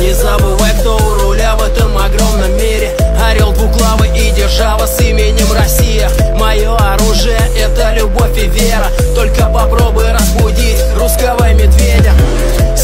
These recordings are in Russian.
Не забывай, кто у руля в этом огромном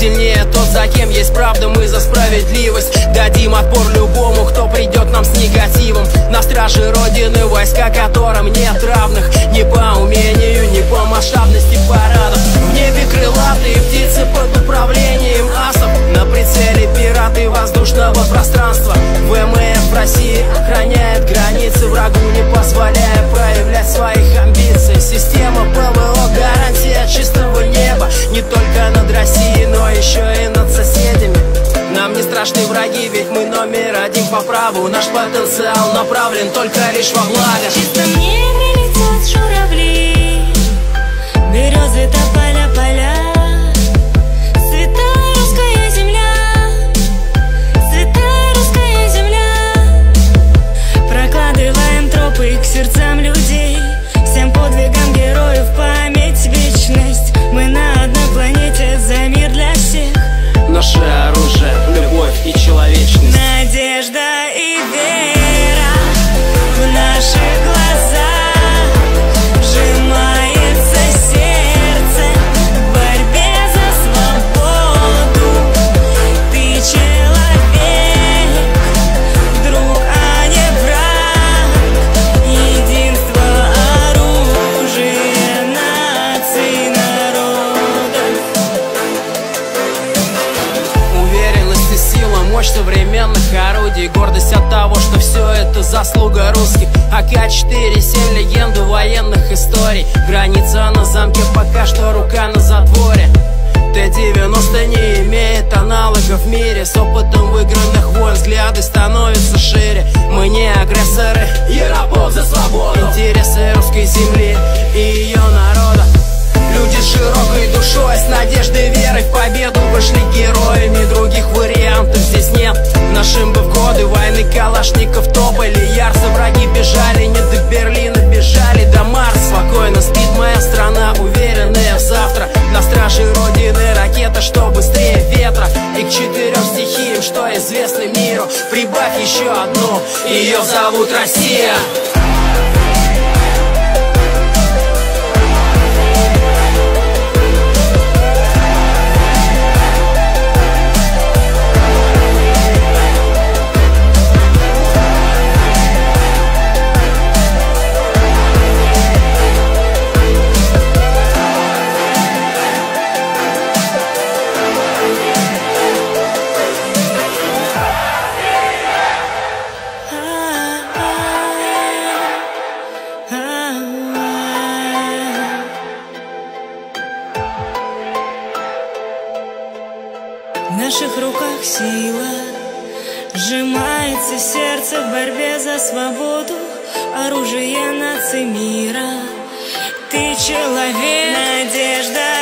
Сильнее тот, за кем есть правда, мы за справедливость. Дадим отпор любому, кто придет нам с негативом. На страже Родины войска, которым нет равных. Ни по умению, ни по масштабности парадов. В небе крылатые птицы под управлением асов. На прицеле пираты воздушного пространства. ВМФ России охраняет границы врагу, не позволяя проявлять своих амбиций. Система ПВО гарантия чистого неба. Не только Нам не страшны враги, ведь мы номер один по праву. Наш потенциал направлен только лишь во благо. В мощь современных орудий Гордость от того, что все это заслуга русских. АК-47, легенды военных историй. Граница на замке, пока что рука на затворе. Т-90 не имеет аналогов в мире. С опытом выигранных войн взгляды становятся шире. Мы не агрессоры, Ярополк за свободу. Интересы русской земли и ее народа. Люди с широкой душой, с надеждой, верой в победу Вышли героями, нет Нашим бы в годы войны калашников топали. Ярцы враги бежали, не до Берлина бежали До Марса. Спокойно спит моя страна, уверенная в завтра. На страже Родины ракета, что быстрее ветра. И к четырем стихиям, что известны миру. Прибавь еще одну, ее зовут Россия наших руках сила. Сжимается сердце в борьбе за свободу. Оружие наций мира. Ты человек, надежда